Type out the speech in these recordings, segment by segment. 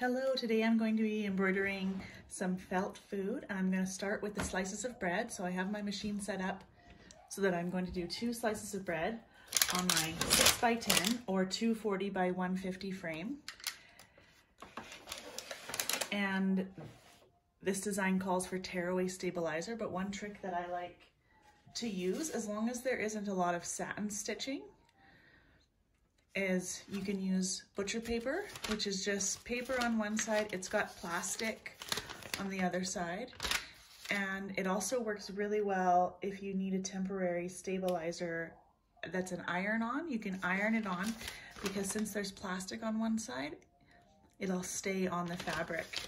Hello, today I'm going to be embroidering some felt food. I'm going to start with the slices of bread. So I have my machine set up so that I'm going to do two slices of bread on my 6 by 10 or 240 by 150 frame. And this design calls for tearaway stabilizer, but one trick that I like to use, as long as there isn't a lot of satin stitching, is you can use butcher paper, which is just paper on one side. It's got plastic on the other side. And it also works really well if you need a temporary stabilizer that's an iron on. You can iron it on because since there's plastic on one side, it'll stay on the fabric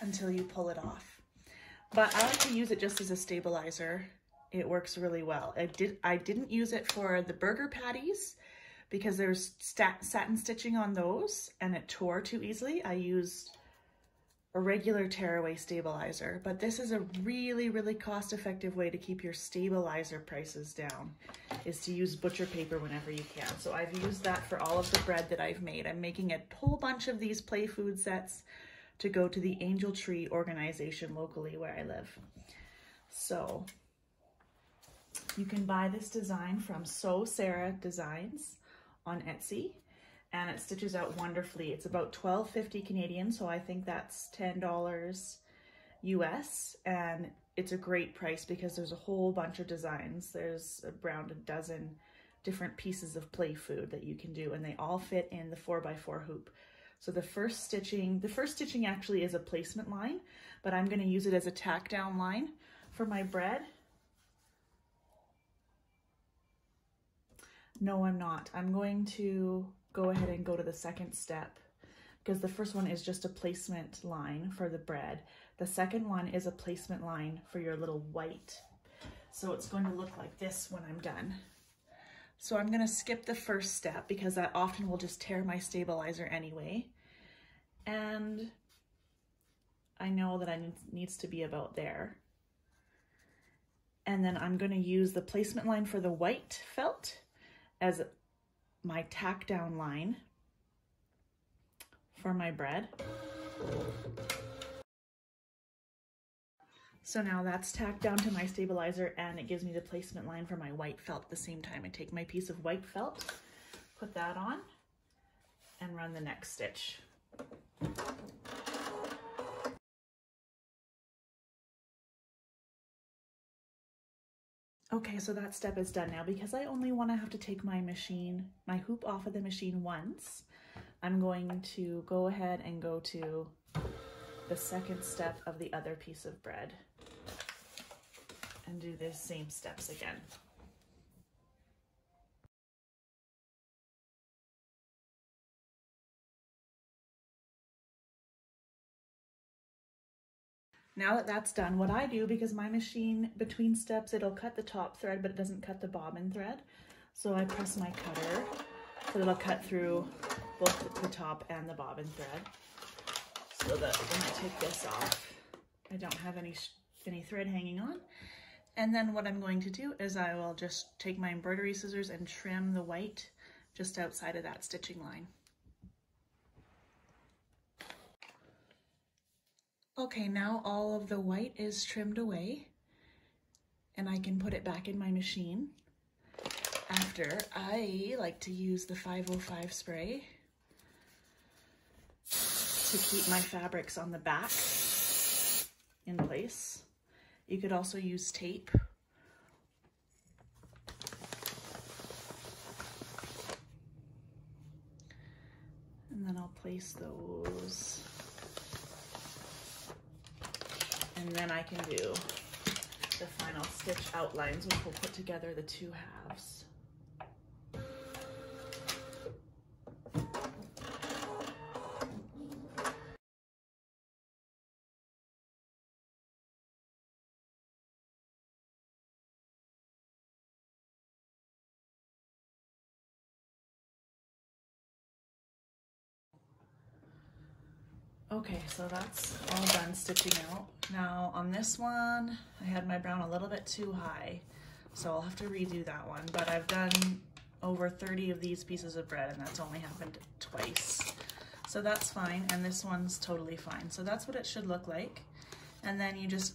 until you pull it off. But I like to use it just as a stabilizer. It works really well. I, did, I didn't use it for the burger patties because there's satin stitching on those and it tore too easily. I used a regular tearaway stabilizer, but this is a really, really cost-effective way to keep your stabilizer prices down, is to use butcher paper whenever you can. So I've used that for all of the bread that I've made. I'm making a whole bunch of these play food sets to go to the Angel Tree organization locally where I live. So you can buy this design from Sew Sarah Designs on Etsy and it stitches out wonderfully. It's about 12.50 Canadian, so I think that's $10 US, and it's a great price because there's a whole bunch of designs. There's around a dozen different pieces of play food that you can do, and they all fit in the 4x4 hoop. So the first stitching, the first stitching actually is a placement line, but I'm gonna use it as a tack down line for my bread. No, I'm not. I'm going to go ahead and go to the second step because the first one is just a placement line for the bread. The second one is a placement line for your little white. So it's going to look like this when I'm done. So I'm gonna skip the first step because that often will just tear my stabilizer anyway. And I know that I need, needs to be about there. And then I'm gonna use the placement line for the white felt as my tack down line for my bread. So now that's tacked down to my stabilizer and it gives me the placement line for my white felt at the same time. I take my piece of white felt, put that on, and run the next stitch. Okay, so that step is done now. Because I only want to have to take my machine, my hoop off of the machine once, I'm going to go ahead and go to the second step of the other piece of bread and do the same steps again. Now that that's done, what I do, because my machine, between steps, it'll cut the top thread, but it doesn't cut the bobbin thread. So I press my cutter so it'll cut through both the top and the bobbin thread. So that when I take this off, I don't have any, any thread hanging on. And then what I'm going to do is I will just take my embroidery scissors and trim the white just outside of that stitching line. Okay, now all of the white is trimmed away and I can put it back in my machine. After, I like to use the 505 spray to keep my fabrics on the back in place. You could also use tape. And then I'll place those And then I can do the final stitch outlines, which will put together the two halves. Okay, so that's all done stitching out. Now on this one, I had my brown a little bit too high, so I'll have to redo that one. But I've done over 30 of these pieces of bread and that's only happened twice. So that's fine, and this one's totally fine. So that's what it should look like. And then you just,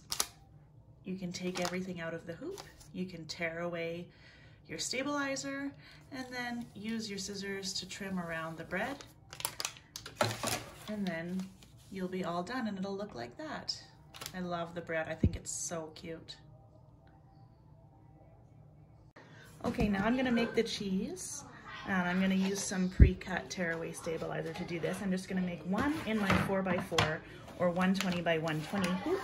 you can take everything out of the hoop. You can tear away your stabilizer and then use your scissors to trim around the bread. And then you'll be all done and it'll look like that. I love the bread. I think it's so cute. Okay, now I'm gonna make the cheese. And I'm gonna use some pre-cut tearaway stabilizer to do this. I'm just gonna make one in my four by four or 120 by 120 hoop.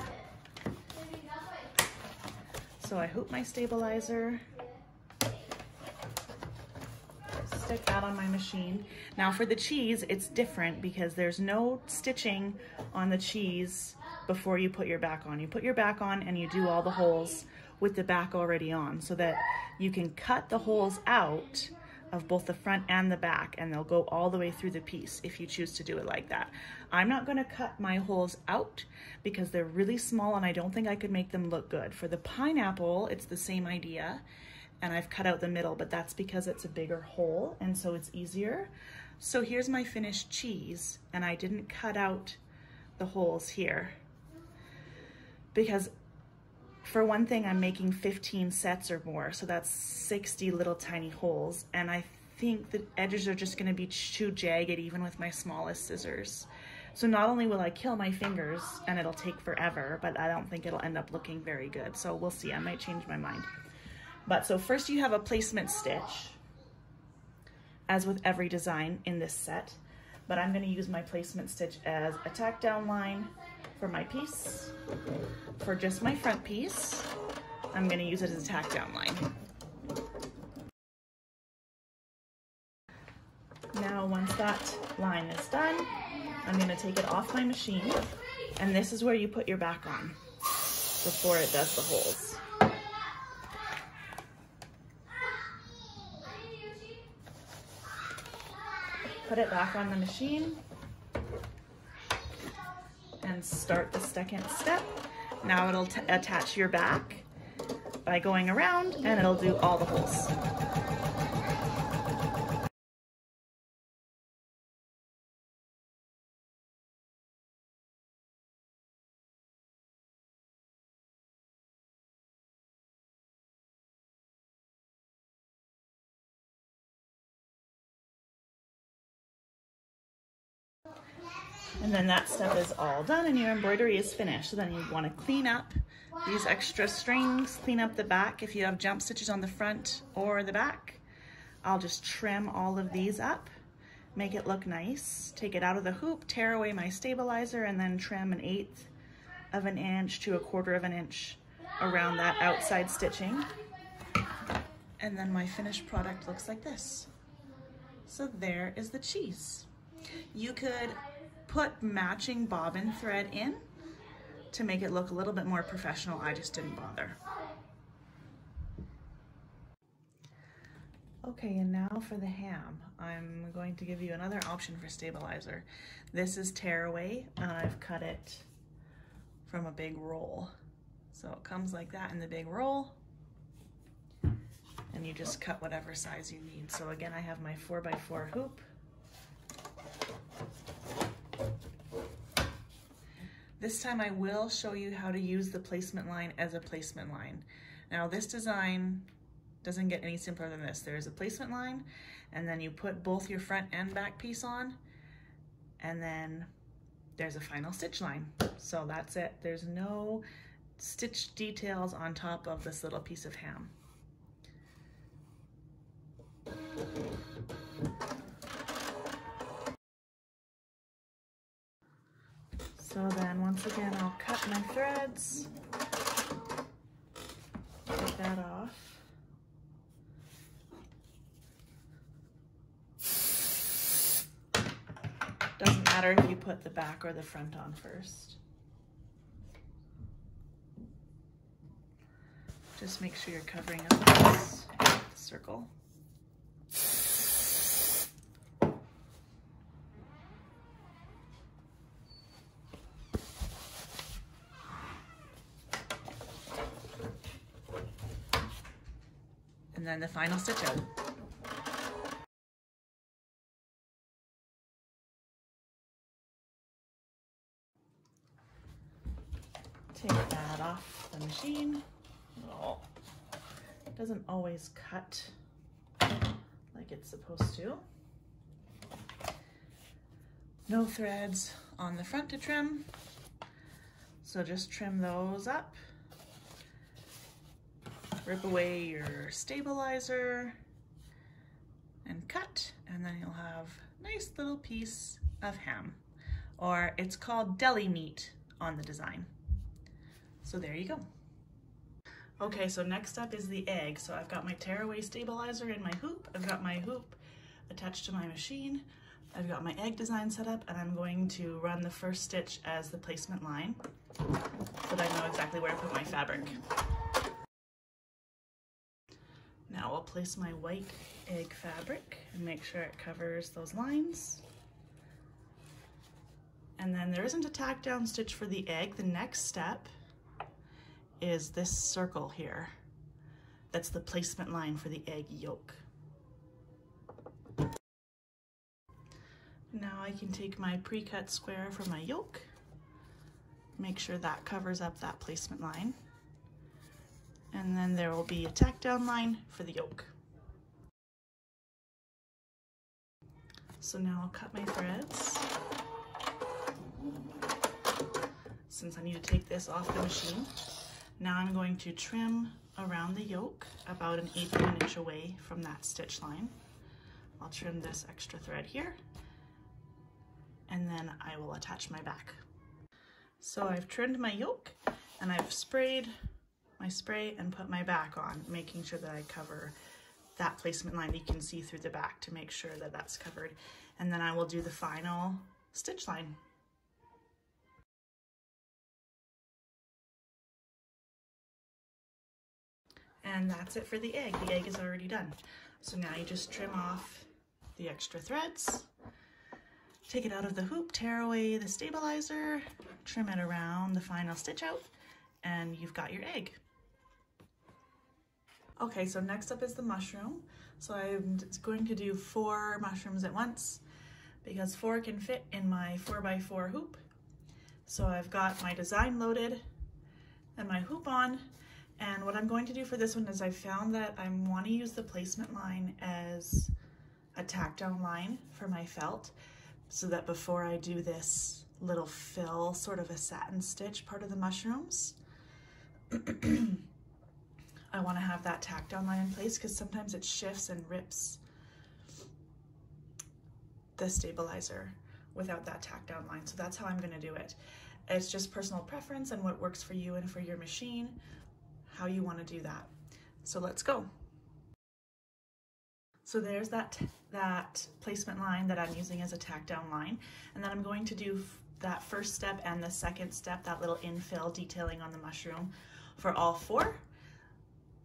So I hoop my stabilizer, stick that on my machine. Now for the cheese, it's different because there's no stitching on the cheese before you put your back on. You put your back on and you do all the holes with the back already on so that you can cut the holes out of both the front and the back and they'll go all the way through the piece if you choose to do it like that. I'm not gonna cut my holes out because they're really small and I don't think I could make them look good. For the pineapple, it's the same idea and I've cut out the middle, but that's because it's a bigger hole and so it's easier. So here's my finished cheese and I didn't cut out the holes here because for one thing, I'm making 15 sets or more, so that's 60 little tiny holes, and I think the edges are just gonna be too jagged even with my smallest scissors. So not only will I kill my fingers and it'll take forever, but I don't think it'll end up looking very good. So we'll see, I might change my mind. But so first you have a placement stitch, as with every design in this set, but I'm gonna use my placement stitch as a tack down line for my piece. For just my front piece, I'm gonna use it as a tack down line. Now once that line is done, I'm gonna take it off my machine and this is where you put your back on before it does the holes. Put it back on the machine and start the second step. Now it'll attach your back by going around and it'll do all the holes. And then that stuff is all done and your embroidery is finished. So then you wanna clean up these extra strings, clean up the back if you have jump stitches on the front or the back. I'll just trim all of these up, make it look nice, take it out of the hoop, tear away my stabilizer, and then trim an eighth of an inch to a quarter of an inch around that outside stitching. And then my finished product looks like this. So there is the cheese. You could put matching bobbin thread in to make it look a little bit more professional. I just didn't bother. Okay, and now for the ham. I'm going to give you another option for stabilizer. This is tearaway, and I've cut it from a big roll. So it comes like that in the big roll, and you just cut whatever size you need. So again, I have my four by four hoop, This time I will show you how to use the placement line as a placement line. Now this design doesn't get any simpler than this. There's a placement line and then you put both your front and back piece on and then there's a final stitch line. So that's it. There's no stitch details on top of this little piece of ham. So then once again, I'll cut my threads, take that off. Doesn't matter if you put the back or the front on first. Just make sure you're covering up this circle. then the final stitch out. Take that off the machine. Oh, doesn't always cut like it's supposed to. No threads on the front to trim. So just trim those up. Rip away your stabilizer and cut, and then you'll have nice little piece of ham. Or it's called deli meat on the design. So there you go. Okay, so next up is the egg. So I've got my tearaway stabilizer in my hoop. I've got my hoop attached to my machine. I've got my egg design set up and I'm going to run the first stitch as the placement line so that I know exactly where to put my fabric. Now I'll place my white egg fabric and make sure it covers those lines. And then there isn't a tack down stitch for the egg. The next step is this circle here. That's the placement line for the egg yolk. Now I can take my pre-cut square for my yolk, make sure that covers up that placement line. And then there will be a tack down line for the yolk. So now I'll cut my threads. Since I need to take this off the machine. Now I'm going to trim around the yolk about an eighth of an inch away from that stitch line. I'll trim this extra thread here and then I will attach my back. So I've trimmed my yolk and I've sprayed my spray and put my back on, making sure that I cover that placement line you can see through the back to make sure that that's covered. And then I will do the final stitch line. And that's it for the egg. The egg is already done. So now you just trim off the extra threads Take it out of the hoop, tear away the stabilizer, trim it around the final stitch out, and you've got your egg. Okay, so next up is the mushroom. So I'm going to do four mushrooms at once because four can fit in my four by four hoop. So I've got my design loaded and my hoop on. And what I'm going to do for this one is I found that I want to use the placement line as a tack down line for my felt so that before I do this little fill, sort of a satin stitch part of the mushrooms, I want to have that tack down line in place because sometimes it shifts and rips the stabilizer without that tack down line. So that's how I'm going to do it. It's just personal preference and what works for you and for your machine, how you want to do that. So let's go. So there's that, that placement line that I'm using as a tack down line. And then I'm going to do that first step and the second step, that little infill detailing on the mushroom for all four.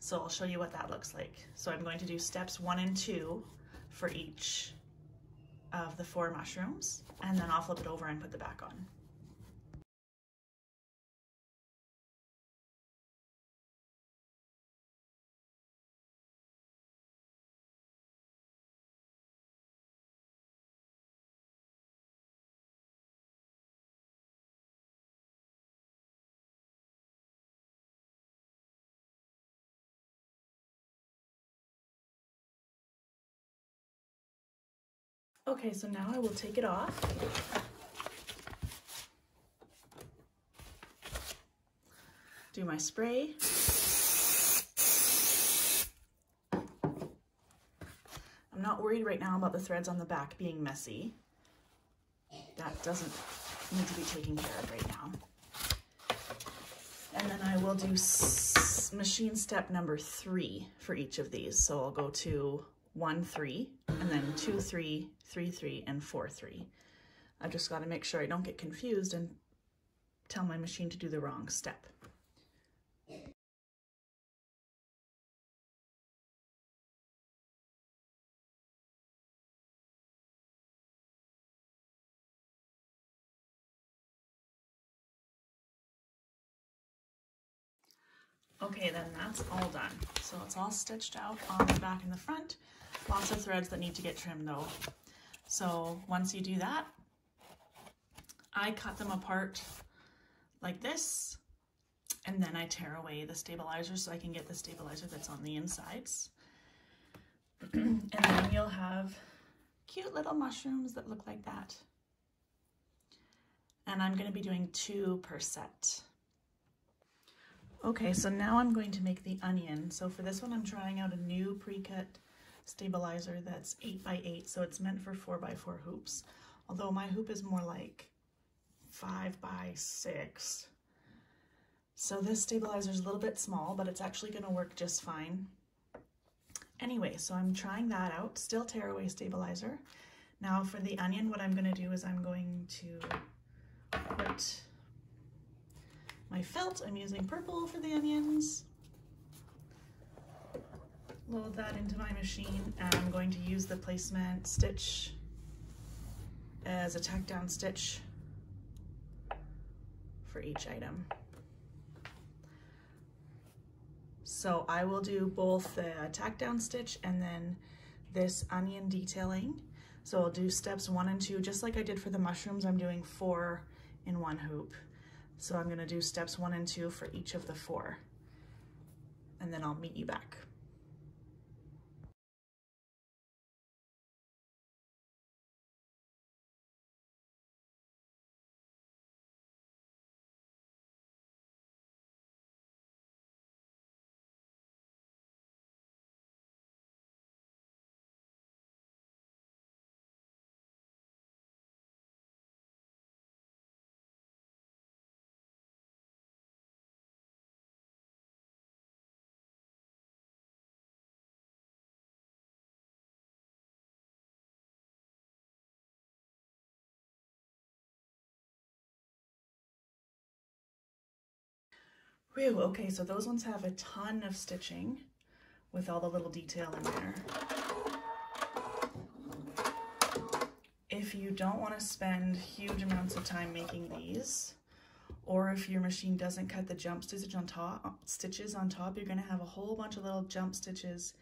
So I'll show you what that looks like. So I'm going to do steps one and two for each of the four mushrooms, and then I'll flip it over and put the back on. Okay, so now I will take it off. Do my spray. I'm not worried right now about the threads on the back being messy. That doesn't need to be taken care of right now. And then I will do machine step number three for each of these. So I'll go to one, three, and then two, three, three, three, and four, three. I've just got to make sure I don't get confused and tell my machine to do the wrong step. Okay, then that's all done. So it's all stitched out on the back and the front. Lots of threads that need to get trimmed though. So once you do that, I cut them apart like this And then I tear away the stabilizer so I can get the stabilizer that's on the insides. and then you'll have cute little mushrooms that look like that. And I'm gonna be doing two per set. Okay, so now I'm going to make the onion. So for this one, I'm trying out a new pre-cut stabilizer that's eight by eight. So it's meant for four by four hoops. Although my hoop is more like five by six. So this stabilizer is a little bit small, but it's actually gonna work just fine. Anyway, so I'm trying that out, still tearaway stabilizer. Now for the onion, what I'm gonna do is I'm going to put my felt. I'm using purple for the onions. Load that into my machine and I'm going to use the placement stitch as a tack down stitch for each item. So I will do both the tack down stitch and then this onion detailing. So I'll do steps one and two, just like I did for the mushrooms, I'm doing four in one hoop. So I'm gonna do steps one and two for each of the four. And then I'll meet you back. Whew, okay, so those ones have a ton of stitching with all the little detail in there. If you don't want to spend huge amounts of time making these, or if your machine doesn't cut the jump stitches on top, stitches on top, you're going to have a whole bunch of little jump stitches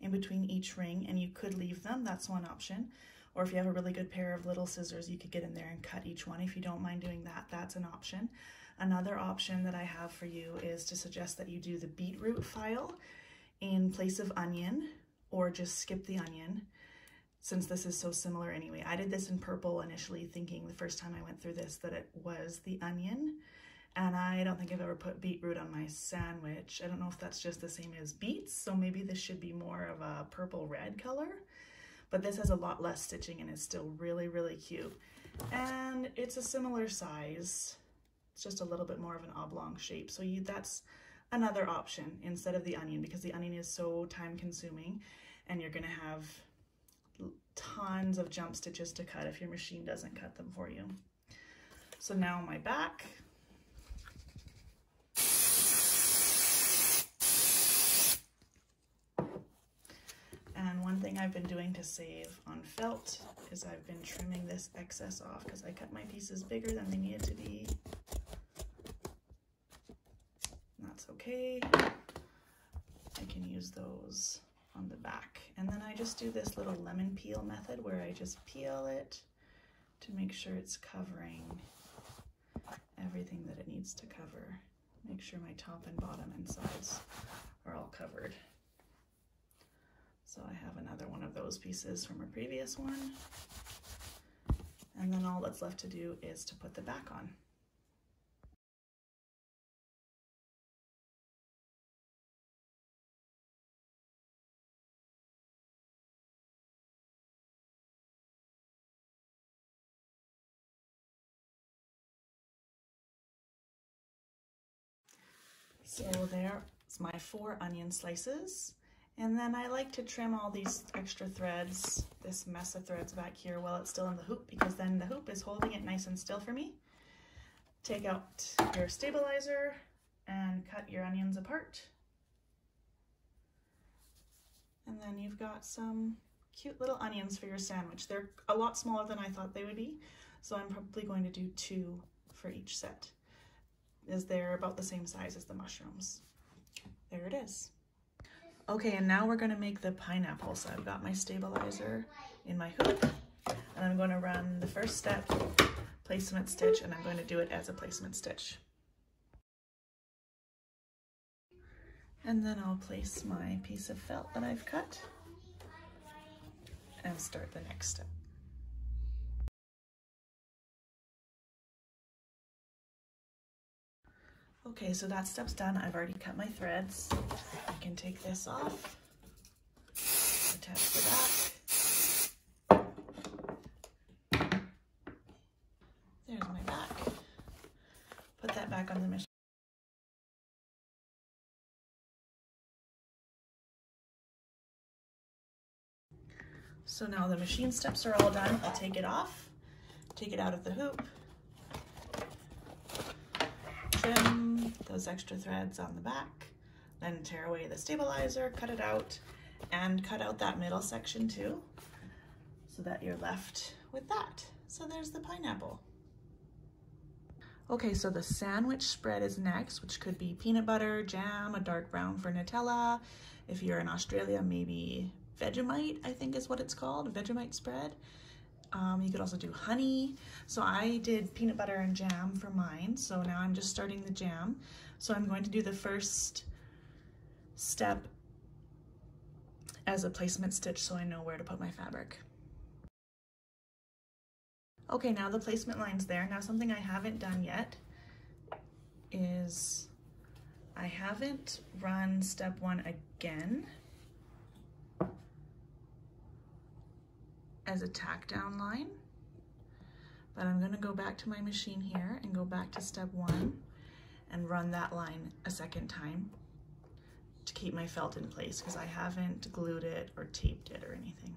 in between each ring and you could leave them, that's one option. Or if you have a really good pair of little scissors, you could get in there and cut each one. If you don't mind doing that, that's an option. Another option that I have for you is to suggest that you do the beetroot file in place of onion or just skip the onion since this is so similar anyway. I did this in purple initially thinking the first time I went through this that it was the onion and I don't think I've ever put beetroot on my sandwich. I don't know if that's just the same as beets, so maybe this should be more of a purple red color, but this has a lot less stitching and it's still really, really cute. And it's a similar size it's just a little bit more of an oblong shape. So you that's another option instead of the onion because the onion is so time consuming and you're gonna have tons of jump stitches to cut if your machine doesn't cut them for you. So now my back, And one thing I've been doing to save on felt is I've been trimming this excess off because I cut my pieces bigger than they needed to be that's okay. I can use those on the back. And then I just do this little lemon peel method where I just peel it to make sure it's covering everything that it needs to cover. Make sure my top and bottom and sides are all covered. So I have another one of those pieces from a previous one. And then all that's left to do is to put the back on. So there's my four onion slices. And then I like to trim all these extra threads, this mess of threads back here while it's still in the hoop because then the hoop is holding it nice and still for me. Take out your stabilizer and cut your onions apart. And then you've got some cute little onions for your sandwich. They're a lot smaller than I thought they would be, so I'm probably going to do two for each set is they're about the same size as the mushrooms. There it is. Okay, and now we're gonna make the pineapple. So I've got my stabilizer in my hoop, and I'm gonna run the first step, placement stitch, and I'm going to do it as a placement stitch. And then I'll place my piece of felt that I've cut and start the next step. Okay, so that step's done. I've already cut my threads. I can take this off, attach the back. There's my back. Put that back on the machine. So now the machine steps are all done. I'll take it off, take it out of the hoop, trim those extra threads on the back, then tear away the stabilizer, cut it out, and cut out that middle section too, so that you're left with that. So there's the pineapple. Okay, so the sandwich spread is next, which could be peanut butter, jam, a dark brown for Nutella. If you're in Australia, maybe Vegemite, I think is what it's called, Vegemite spread. Um, you could also do honey. So I did peanut butter and jam for mine. So now I'm just starting the jam. So I'm going to do the first step as a placement stitch so I know where to put my fabric. Okay, now the placement line's there. Now something I haven't done yet is I haven't run step one again as a tack down line. But I'm gonna go back to my machine here and go back to step one and run that line a second time to keep my felt in place because I haven't glued it or taped it or anything.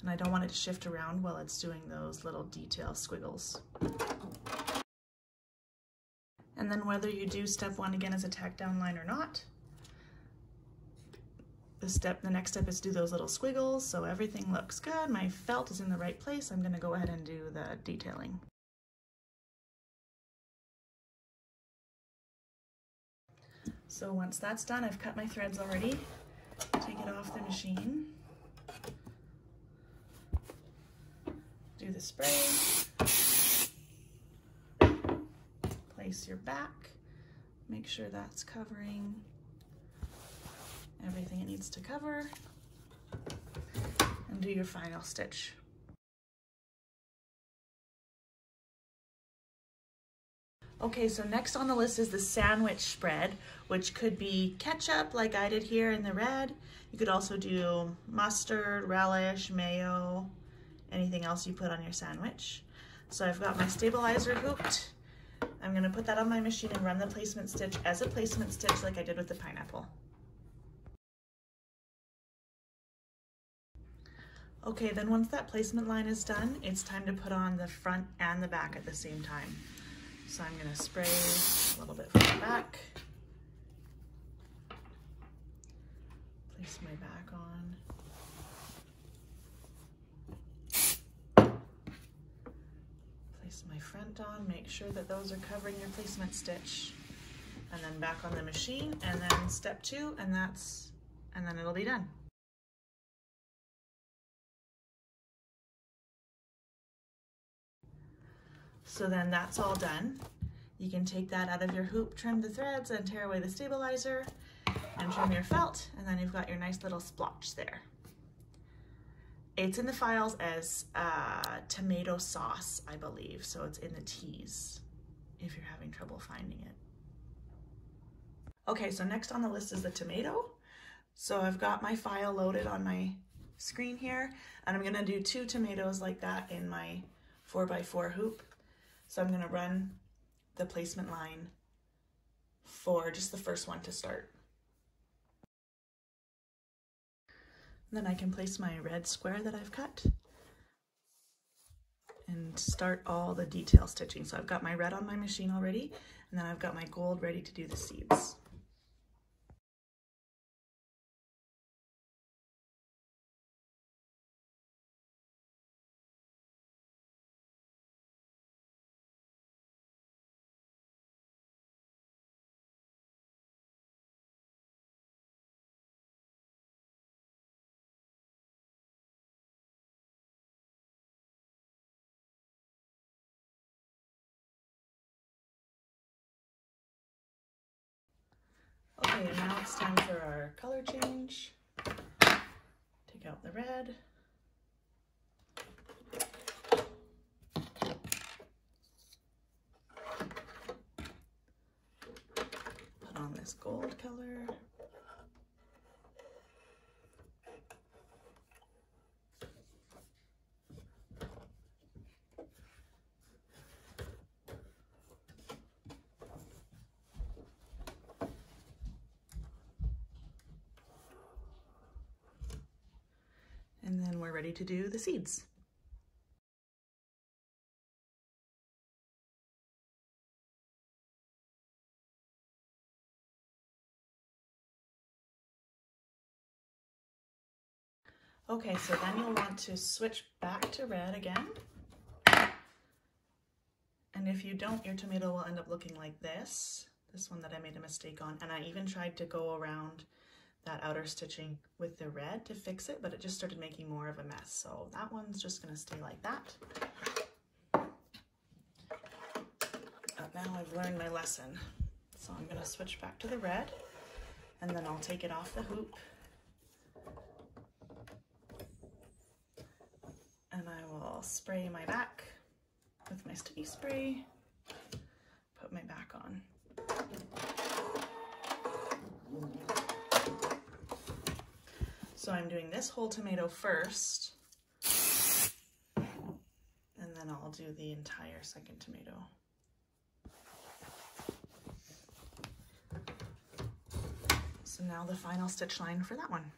And I don't want it to shift around while it's doing those little detail squiggles. And then whether you do step one again as a tack down line or not, the step, the next step is do those little squiggles so everything looks good. My felt is in the right place. I'm gonna go ahead and do the detailing. So once that's done, I've cut my threads already. Take it off the machine. Do the spray. Place your back. Make sure that's covering everything it needs to cover and do your final stitch. Okay, so next on the list is the sandwich spread, which could be ketchup like I did here in the red. You could also do mustard, relish, mayo, anything else you put on your sandwich. So I've got my stabilizer hooked. I'm gonna put that on my machine and run the placement stitch as a placement stitch like I did with the pineapple. Okay, then once that placement line is done, it's time to put on the front and the back at the same time. So I'm gonna spray a little bit from the back. Place my back on. Place my front on, make sure that those are covering your placement stitch. And then back on the machine, and then step two, and that's, and then it'll be done. So then that's all done. You can take that out of your hoop, trim the threads and tear away the stabilizer and trim your felt and then you've got your nice little splotch there. It's in the files as uh, tomato sauce, I believe, so it's in the teas if you're having trouble finding it. Okay, so next on the list is the tomato. So I've got my file loaded on my screen here, and I'm gonna do two tomatoes like that in my 4x4 hoop. So I'm gonna run the placement line for just the first one to start. Then I can place my red square that I've cut and start all the detail stitching. So I've got my red on my machine already, and then I've got my gold ready to do the seeds. Okay, now it's time for our color change. Take out the red. Put on this gold color. And then we're ready to do the seeds. Okay, so then you'll want to switch back to red again. And if you don't, your tomato will end up looking like this. This one that I made a mistake on. And I even tried to go around that outer stitching with the red to fix it, but it just started making more of a mess. So that one's just gonna stay like that. But now I've learned my lesson. So I'm gonna switch back to the red and then I'll take it off the hoop. And I will spray my back with my sticky spray, put my back on. So I'm doing this whole tomato first, and then I'll do the entire second tomato. So now the final stitch line for that one.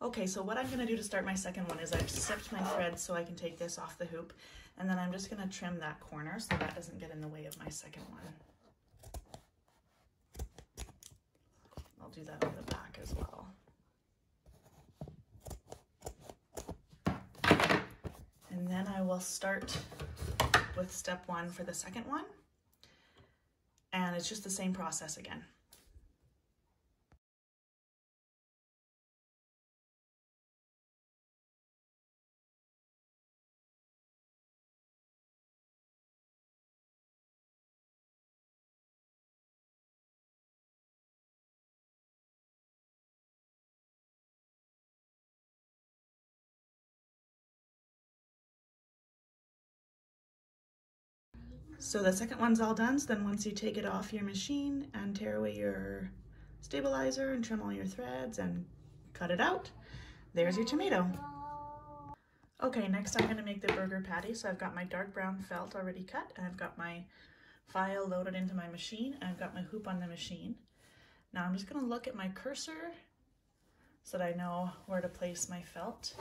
Okay, so what I'm gonna do to start my second one is I've sipped my thread so I can take this off the hoop, and then I'm just gonna trim that corner so that doesn't get in the way of my second one. I'll do that on the back as well. And then I will start with step one for the second one. And it's just the same process again. So the second one's all done. So then once you take it off your machine and tear away your stabilizer and trim all your threads and cut it out, there's your tomato. Okay, next I'm gonna make the burger patty. So I've got my dark brown felt already cut and I've got my file loaded into my machine and I've got my hoop on the machine. Now I'm just gonna look at my cursor so that I know where to place my felt.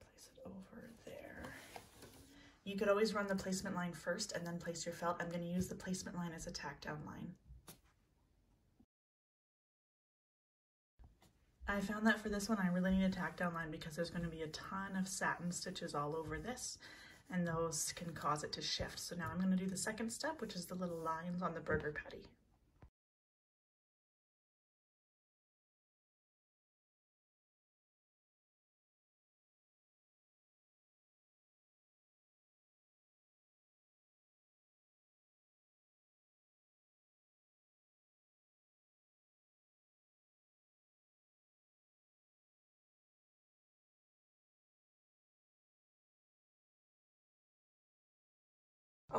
Place it over there. You could always run the placement line first and then place your felt. I'm gonna use the placement line as a tack down line. I found that for this one, I really need a tack down line because there's gonna be a ton of satin stitches all over this and those can cause it to shift. So now I'm gonna do the second step, which is the little lines on the burger patty.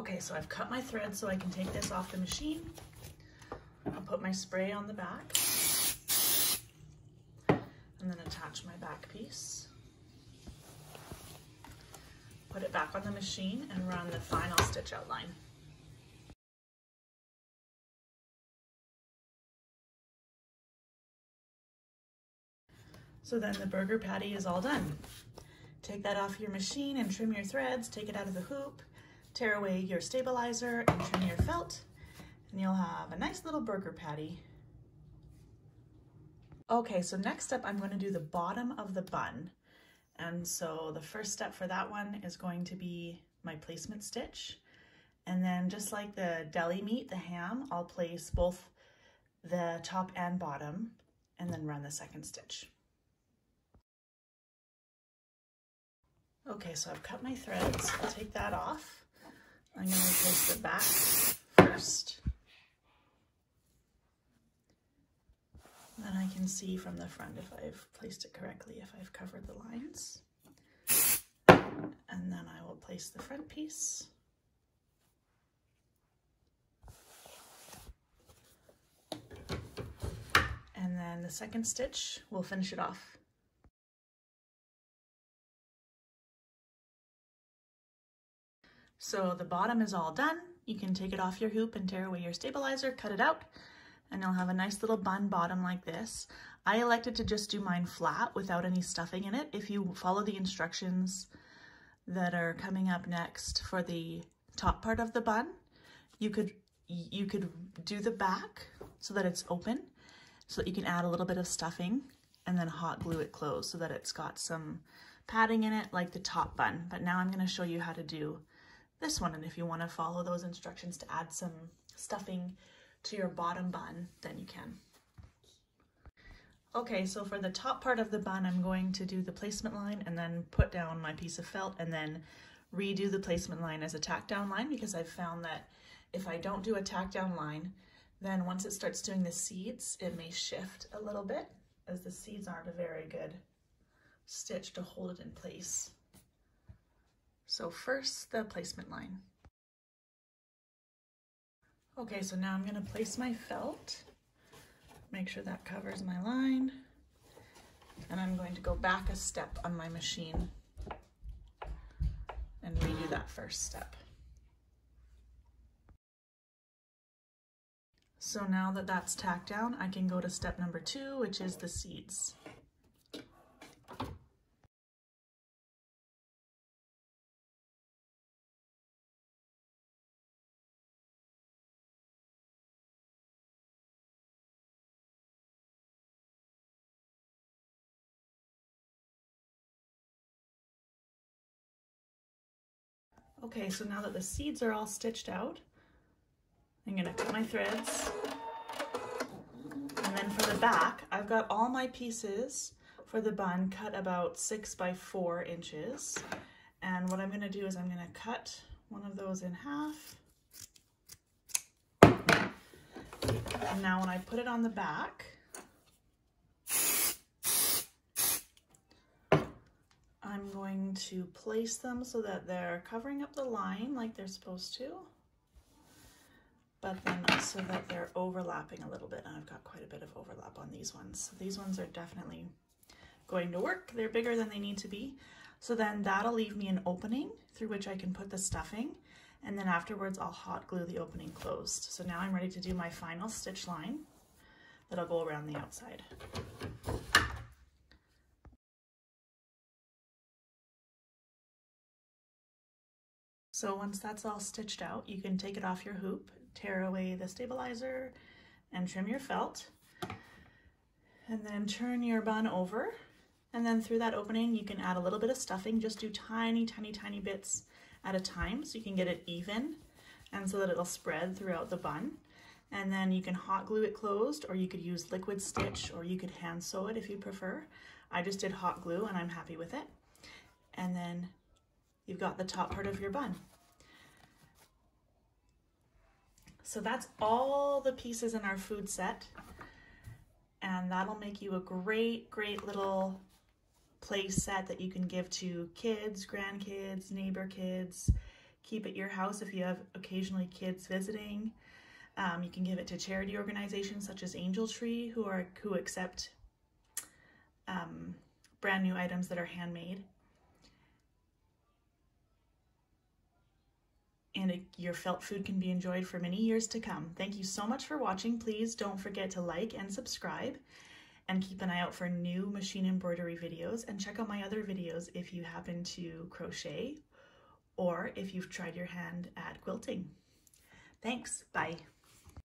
Okay, so I've cut my thread so I can take this off the machine. I'll put my spray on the back and then attach my back piece. Put it back on the machine and run the final stitch outline. So then the burger patty is all done. Take that off your machine and trim your threads, take it out of the hoop, tear away your stabilizer and trim your felt, and you'll have a nice little burger patty. Okay, so next up I'm gonna do the bottom of the bun. And so the first step for that one is going to be my placement stitch. And then just like the deli meat, the ham, I'll place both the top and bottom and then run the second stitch. Okay, so I've cut my threads. I'll take that off. I'm going to place the back first. Then I can see from the front if I've placed it correctly, if I've covered the lines. And then I will place the front piece. And then the second stitch, we'll finish it off. So the bottom is all done. You can take it off your hoop and tear away your stabilizer, cut it out, and you'll have a nice little bun bottom like this. I elected to just do mine flat without any stuffing in it. If you follow the instructions that are coming up next for the top part of the bun, you could you could do the back so that it's open so that you can add a little bit of stuffing and then hot glue it closed so that it's got some padding in it like the top bun. But now I'm going to show you how to do this one. And if you want to follow those instructions to add some stuffing to your bottom bun, then you can. Okay, so for the top part of the bun, I'm going to do the placement line and then put down my piece of felt and then redo the placement line as a tack down line because I've found that if I don't do a tack down line, then once it starts doing the seeds, it may shift a little bit as the seeds aren't a very good stitch to hold it in place. So first the placement line. Okay, so now I'm gonna place my felt, make sure that covers my line, and I'm going to go back a step on my machine and redo that first step. So now that that's tacked down, I can go to step number two, which is the seeds. Okay, so now that the seeds are all stitched out, I'm gonna cut my threads. And then for the back, I've got all my pieces for the bun cut about six by four inches. And what I'm gonna do is I'm gonna cut one of those in half. And now when I put it on the back, I'm going to place them so that they're covering up the line like they're supposed to, but then so that they're overlapping a little bit. And I've got quite a bit of overlap on these ones. So these ones are definitely going to work. They're bigger than they need to be. So then that'll leave me an opening through which I can put the stuffing. And then afterwards I'll hot glue the opening closed. So now I'm ready to do my final stitch line that'll go around the outside. So once that's all stitched out, you can take it off your hoop, tear away the stabilizer, and trim your felt. And then turn your bun over. And then through that opening, you can add a little bit of stuffing. Just do tiny, tiny, tiny bits at a time so you can get it even and so that it'll spread throughout the bun. And then you can hot glue it closed or you could use liquid stitch or you could hand sew it if you prefer. I just did hot glue and I'm happy with it. And then you've got the top part of your bun. So that's all the pieces in our food set. And that'll make you a great, great little play set that you can give to kids, grandkids, neighbor kids. Keep at your house if you have occasionally kids visiting. Um, you can give it to charity organizations such as Angel Tree who are who accept um, brand new items that are handmade. And your felt food can be enjoyed for many years to come. Thank you so much for watching. Please don't forget to like and subscribe and keep an eye out for new machine embroidery videos and check out my other videos if you happen to crochet or if you've tried your hand at quilting. Thanks, bye.